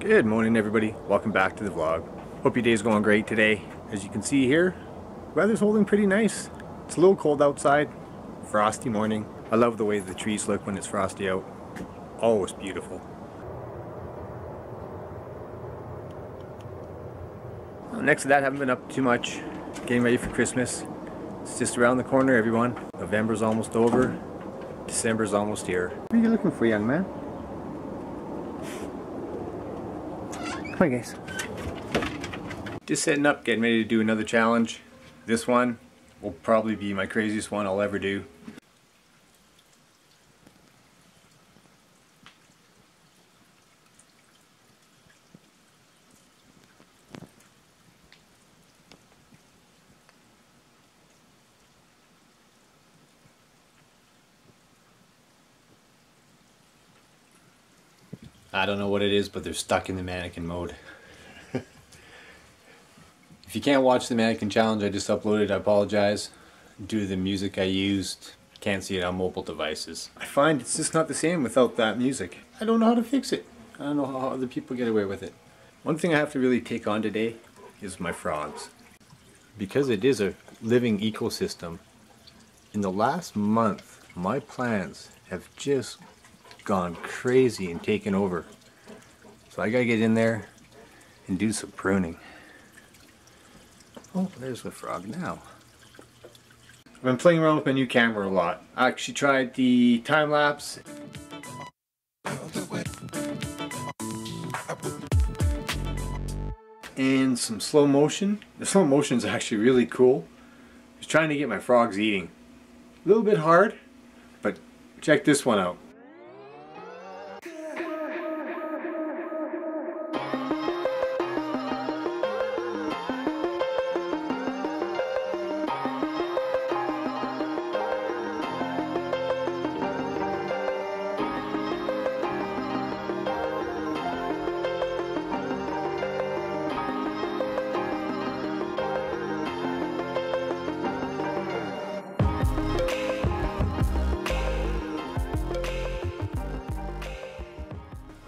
Good morning everybody, welcome back to the vlog. Hope your day's going great today. As you can see here, weather's holding pretty nice. It's a little cold outside, frosty morning. I love the way the trees look when it's frosty out. Always beautiful. Well, next to that, haven't been up too much. Getting ready for Christmas. It's just around the corner, everyone. November's almost over. December's almost here. What are you looking for, young man? On, guys. Just setting up, getting ready to do another challenge. This one will probably be my craziest one I'll ever do. I don't know what it is, but they're stuck in the mannequin mode. if you can't watch the mannequin challenge I just uploaded, I apologize. Due to the music I used, can't see it on mobile devices. I find it's just not the same without that music. I don't know how to fix it. I don't know how other people get away with it. One thing I have to really take on today is my frogs. Because it is a living ecosystem, in the last month, my plants have just gone crazy and taken over. So I gotta get in there and do some pruning. Oh, there's the frog now. I've been playing around with my new camera a lot. I actually tried the time lapse. And some slow motion. The slow motion is actually really cool. I was trying to get my frogs eating. A little bit hard, but check this one out.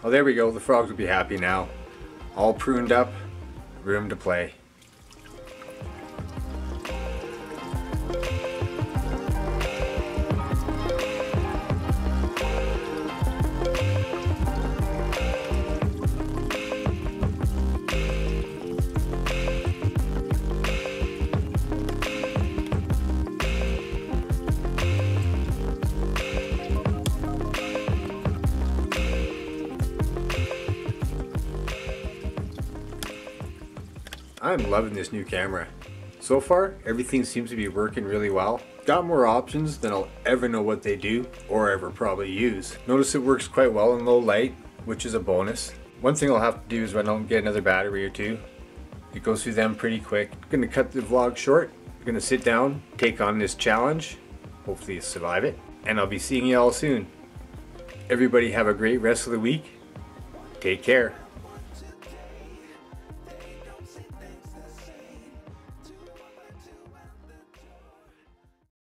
Well, there we go. The frogs will be happy now. All pruned up, room to play. I'm loving this new camera. So far, everything seems to be working really well. Got more options than I'll ever know what they do or ever probably use. Notice it works quite well in low light, which is a bonus. One thing I'll have to do is run out and get another battery or two. It goes through them pretty quick. I'm gonna cut the vlog short. I'm gonna sit down, take on this challenge, hopefully survive it, and I'll be seeing you all soon. Everybody have a great rest of the week. Take care.